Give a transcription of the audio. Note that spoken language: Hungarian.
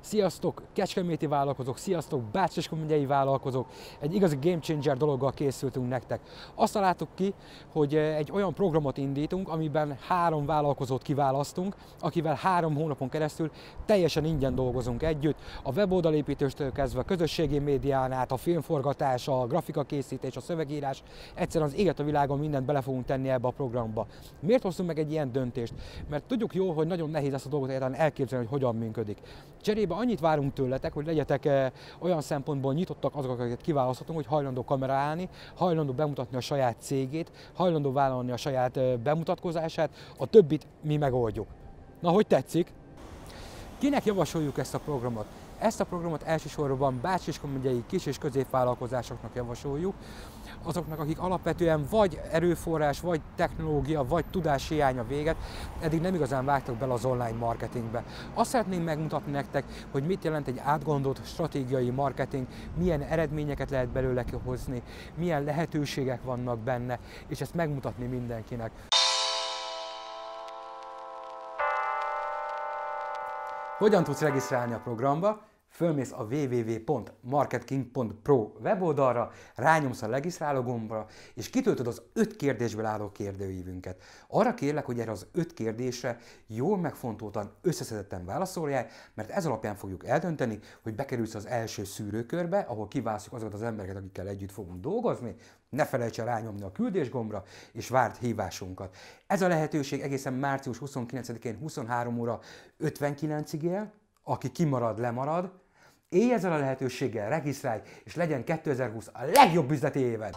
Sziasztok, kecskeméti vállalkozók, sziasztok, Bácsis megyei vállalkozók. Egy igazi game changer dologgal készültünk nektek. Azt találtuk ki, hogy eh, egy olyan programot indítunk, amiben három vállalkozót kiválasztunk, akivel három hónapon keresztül teljesen ingyen dolgozunk együtt. A weboldalépítéstől kezdve a közösségi médián át, a filmforgatás, a grafika készítés, a szövegírás, egyszerűen az éget a világon mindent bele fogunk tenni ebbe a programba. Miért hoztunk meg egy ilyen döntést? Mert tudjuk jól, hogy nagyon nehéz ezt a dolgot elképzelni, hogy hogyan működik. Cserébe cserébe annyit várunk tőletek, hogy legyetek eh, olyan szempontból nyitottak azok, akiket kiválaszthatunk, hogy hajlandó kamera állni, hajlandó bemutatni a saját cégét, hajlandó vállalni a saját eh, bemutatkozását, a többit mi megoldjuk. Na, hogy tetszik? Kinek javasoljuk ezt a programot? Ezt a programot elsősorban Bácsiska megyei kis- és középvállalkozásoknak javasoljuk, azoknak, akik alapvetően vagy erőforrás, vagy technológia, vagy tudás hiánya véget, eddig nem igazán vágtak bele az online marketingbe. Azt szeretném megmutatni nektek, hogy mit jelent egy átgondolt stratégiai marketing, milyen eredményeket lehet belőle kihozni, milyen lehetőségek vannak benne, és ezt megmutatni mindenkinek. Hogyan tudsz regisztrálni a programba? Fölmész a www.marketking.pro weboldalra, rányomsz a regisztráló gombra, és kitöltöd az öt kérdésből álló kérdőívünket. Arra kérlek, hogy erre az öt kérdésre jól megfontoltan, összeszedetten válaszoljál, mert ez alapján fogjuk eldönteni, hogy bekerülsz az első szűrőkörbe, ahol kiválasztjuk azokat az embereket, akikkel együtt fogunk dolgozni, ne felejts el rányomni a küldésgombra, és várt hívásunkat. Ez a lehetőség egészen március 29-én 23 óra 59-ig él, aki kimarad, lemarad, Élj ezzel a lehetőséggel, regisztrálj, és legyen 2020 a legjobb üzleti éved!